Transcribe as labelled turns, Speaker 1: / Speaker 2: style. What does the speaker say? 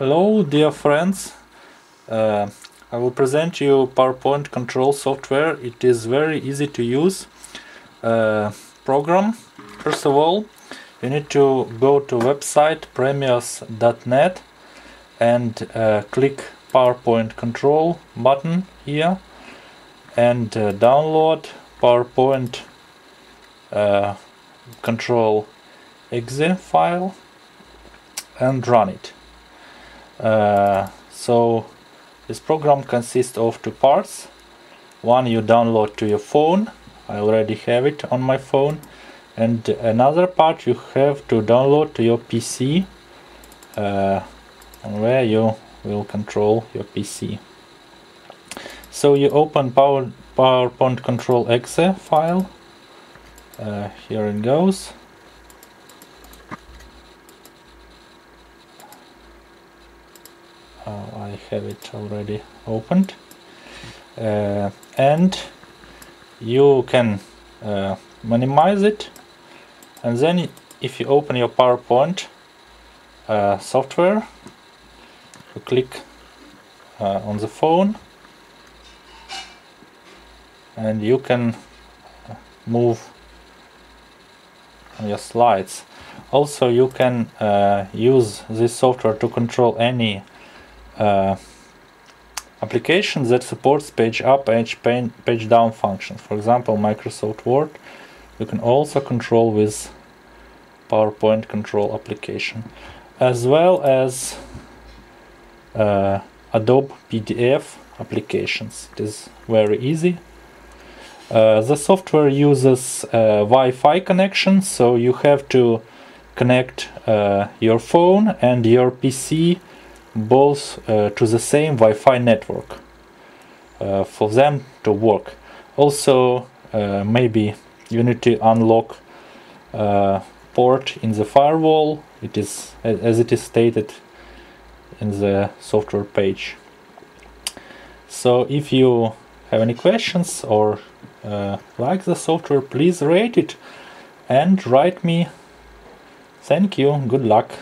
Speaker 1: Hello dear friends, uh, I will present you PowerPoint control software. It is very easy to use uh, program. First of all, you need to go to website premius.net and uh, click PowerPoint control button here and uh, download PowerPoint uh, control exe file and run it. Uh, so this program consists of two parts. One you download to your phone. I already have it on my phone. And another part you have to download to your PC uh, where you will control your PC. So you open Power, PowerPoint Control exe file. Uh, here it goes. Uh, I have it already opened. Uh, and you can uh, minimize it. And then if you open your PowerPoint uh, software you click uh, on the phone. And you can move your slides. Also you can uh, use this software to control any uh, applications that supports page up page page down functions for example Microsoft Word you can also control with PowerPoint control application as well as uh, Adobe PDF applications. It is very easy. Uh, the software uses uh, Wi-Fi connection so you have to connect uh, your phone and your PC both uh, to the same Wi-Fi network uh, for them to work. Also, uh, maybe you need to unlock port in the firewall. It is as it is stated in the software page. So if you have any questions or uh, like the software, please rate it and write me. Thank you. Good luck.